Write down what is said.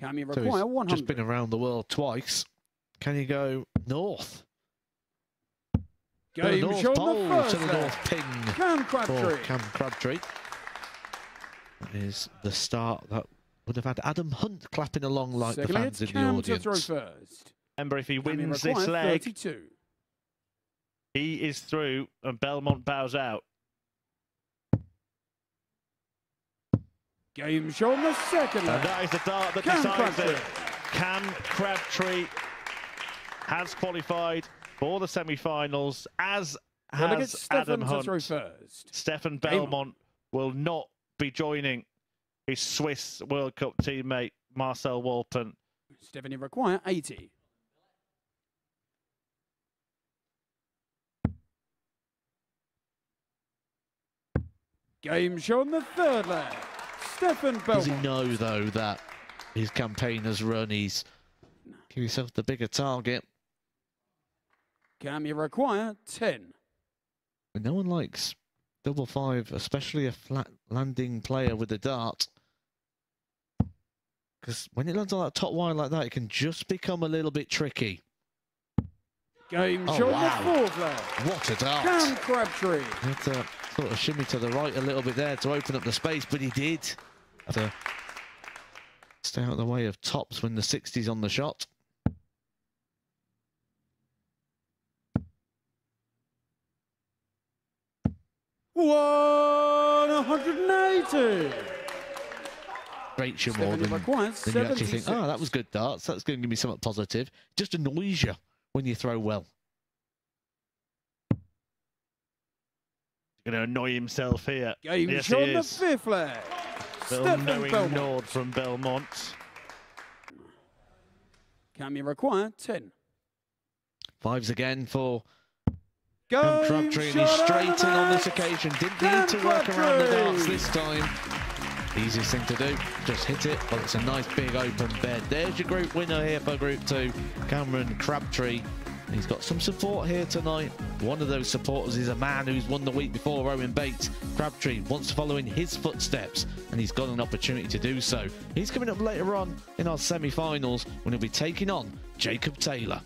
Can you require he's 100? just been around the world twice. Can you go north? Game the North shown Pole the to the. North Ping Cam for Crabtree. Cam Crabtree. That is the start that would have had Adam Hunt clapping along like Secondly, the fans it's in the Cam to throw audience. first. Remember, if he Can wins this leg, 32. he is through and Bellmont bows out. Game shown the second And leg. that is the dart that Cam decides Crabtree. it. Cam Crabtree has qualified for the semi-finals, as Delegate has Adam Hunt. Stefan Bellmont will not be joining his Swiss World Cup teammate Marcel Walpen. Stephanie require 80. Game shown the third leg. Stefan Does he know, though, that his campaign has run? He's give yourself the bigger target. Can you require 10? But no one likes double five, especially a flat landing player with a dart. Because when it lands on that top wire like that, it can just become a little bit tricky. Game Oh, wow. the fourth leg. What a dart! Cam Crabtree. Had to sort of shimmy to the right a little bit there to open up the space, but he did. Had to stay out of the way of tops when the 60's on the shot. One hundred and eighty. Great you more Stephanie than, requires than you actually think, 76. oh, that was good darts. That's going to give me something positive. Just annoys you when you throw well. Going to annoy himself here. Game Yes, shown he the is. fifth leg. Little Stefan knowing Bellmont. nod from Bellmont. Can you require 10? Fives again for Game Cam Crabtree, and he's shot straight in on this occasion. Didn't Cam need to work around the darts this time. Easiest thing to do, just hit it. Well, it's a nice big open bed. There's your group winner here for Group 2, Cameron Crabtree. He's got some support here tonight. One of those supporters is a man who's won the week before, Owen Bates. Crabtree wants to follow in his footsteps, and he's got an opportunity to do so. He's coming up later on in our semi-finals when he'll be taking on Jacob Taylor.